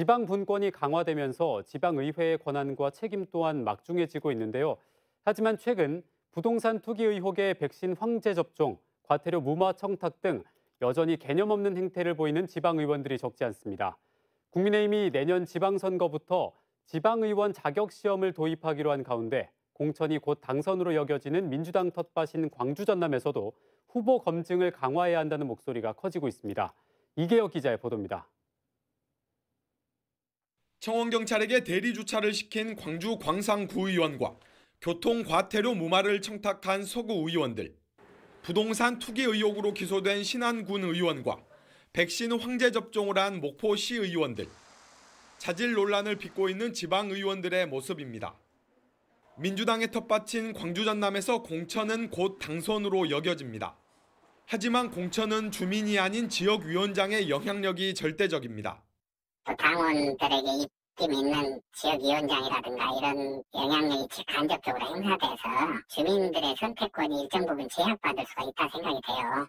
지방 분권이 강화되면서 지방의회의 권한과 책임 또한 막중해지고 있는데요. 하지만 최근 부동산 투기 의혹의 백신 황제 접종, 과태료 무마 청탁 등 여전히 개념 없는 행태를 보이는 지방의원들이 적지 않습니다. 국민의힘이 내년 지방선거부터 지방의원 자격 시험을 도입하기로 한 가운데 공천이 곧 당선으로 여겨지는 민주당 텃밭인 광주 전남에서도 후보 검증을 강화해야 한다는 목소리가 커지고 있습니다. 이계혁 기자의 보도입니다. 청원경찰에게 대리 주차를 시킨 광주 광상구의원과 교통 과태료 무마를 청탁한 서구 의원들, 부동산 투기 의혹으로 기소된 신안군 의원과 백신 황제 접종을 한 목포시 의원들, 차질 논란을 빚고 있는 지방 의원들의 모습입니다. 민주당의 텃밭인 광주 전남에서 공천은 곧 당선으로 여겨집니다. 하지만 공천은 주민이 아닌 지역위원장의 영향력이 절대적입니다. 당원들에게 입김 있는 지역위원장이라든가 이런 영향력이 간접적으로 행사돼서 주민들의 선택권이 일정 부분 제약받을 수가 있다 생각이 돼요.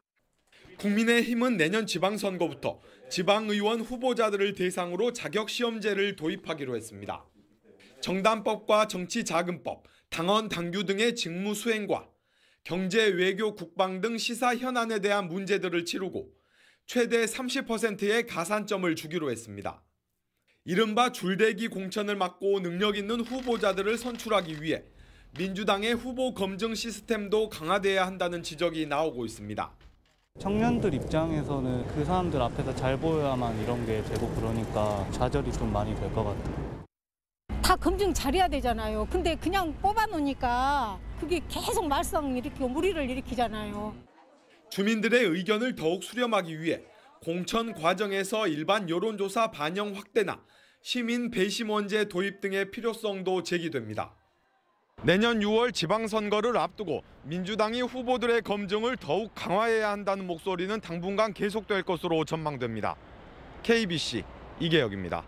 국민의힘은 내년 지방선거부터 지방의원 후보자들을 대상으로 자격시험제를 도입하기로 했습니다. 정당법과 정치자금법, 당원 당규 등의 직무 수행과 경제, 외교, 국방 등 시사 현안에 대한 문제들을 치르고 최대 30%의 가산점을 주기로 했습니다. 이른바 줄대기 공천을 막고 능력 있는 후보자들을 선출하기 위해 민주당의 후보 검증 시스템도 강화돼야 한다는 지적이 나오고 있습니다. 청년들 입장에서는 그 사람들 앞에서 잘 보여야만 이런 게 되고 그러니까 좌절이 좀 많이 될 것 같아요. 다 검증 잘해야 되잖아요. 근데 그냥 뽑아놓으니까 그게 계속 말썽 일으키고 무리를 일으키잖아요. 주민들의 의견을 더욱 수렴하기 위해 공천 과정에서 일반 여론조사 반영 확대나 시민 배심원제 도입 등의 필요성도 제기됩니다. 내년 6월 지방선거를 앞두고 민주당이 후보들의 검증을 더욱 강화해야 한다는 목소리는 당분간 계속될 것으로 전망됩니다. KBC 이계혁입니다.